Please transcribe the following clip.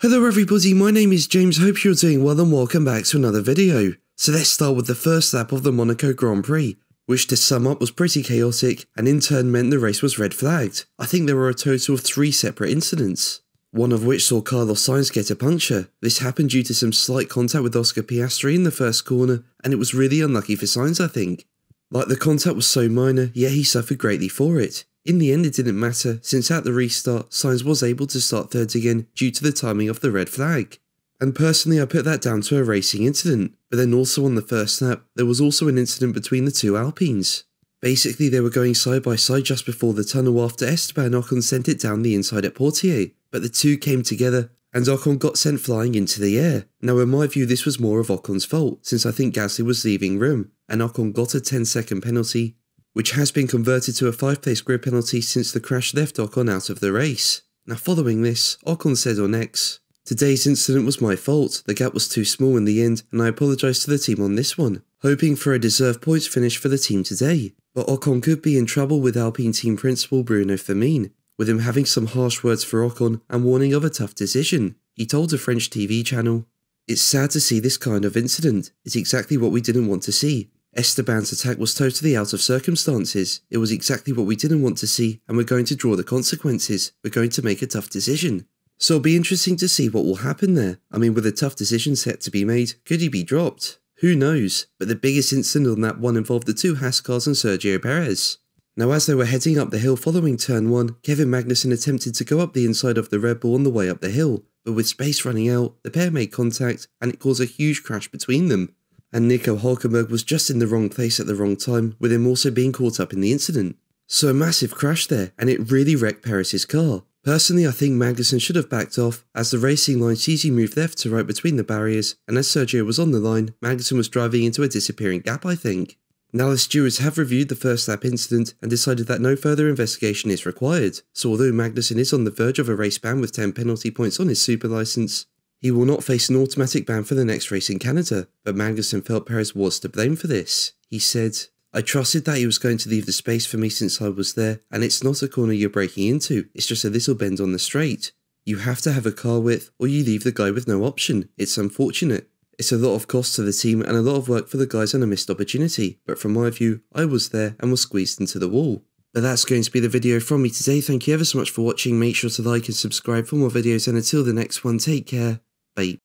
Hello everybody, my name is James, hope you're doing well and welcome back to another video. So let's start with the first lap of the Monaco Grand Prix, which to sum up was pretty chaotic and in turn meant the race was red flagged. I think there were a total of three separate incidents. One of which saw Carlos Sainz get a puncture. This happened due to some slight contact with Oscar Piastri in the first corner, and it was really unlucky for Sainz I think. Like the contact was so minor, yet he suffered greatly for it. In the end, it didn't matter, since at the restart, Sainz was able to start third again due to the timing of the red flag. And personally, I put that down to a racing incident, but then also on the first lap, there was also an incident between the two Alpines. Basically, they were going side by side just before the tunnel after Esteban Ocon sent it down the inside at Portier, but the two came together and Ocon got sent flying into the air. Now, in my view, this was more of Ocon's fault, since I think Gasly was leaving room, and Ocon got a 10 second penalty which has been converted to a 5 place grid penalty since the crash left Ocon out of the race. Now following this, Ocon said on X, Today's incident was my fault, the gap was too small in the end and I apologise to the team on this one, hoping for a deserved points finish for the team today. But Ocon could be in trouble with Alpine team principal Bruno Famin, with him having some harsh words for Ocon and warning of a tough decision. He told a French TV channel, It's sad to see this kind of incident. It's exactly what we didn't want to see. Esteban's attack was totally out of circumstances. It was exactly what we didn't want to see, and we're going to draw the consequences. We're going to make a tough decision. So it'll be interesting to see what will happen there. I mean, with a tough decision set to be made, could he be dropped? Who knows? But the biggest incident on that one involved the two Haas cars and Sergio Perez. Now, as they were heading up the hill following turn 1, Kevin Magnussen attempted to go up the inside of the Red Bull on the way up the hill, but with space running out, the pair made contact and it caused a huge crash between them and Nico Hulkenberg was just in the wrong place at the wrong time, with him also being caught up in the incident. So a massive crash there, and it really wrecked Perez's car. Personally, I think Magnussen should have backed off, as the racing line sees you move left to right between the barriers, and as Sergio was on the line, Magnussen was driving into a disappearing gap, I think. Now the stewards have reviewed the first lap incident and decided that no further investigation is required, so although Magnussen is on the verge of a race ban with 10 penalty points on his super license, he will not face an automatic ban for the next race in Canada, but Magnussen felt Perez was to blame for this. He said, I trusted that he was going to leave the space for me since I was there, and it's not a corner you're braking into, it's just a little bend on the straight. You have to have a car width, or you leave the guy with no option. It's unfortunate. It's a lot of cost to the team and a lot of work for the guys and a missed opportunity, but from my view, I was there and was squeezed into the wall. But that's going to be the video from me today. Thank you ever so much for watching. Make sure to like and subscribe for more videos, and until the next one, take care. Bye.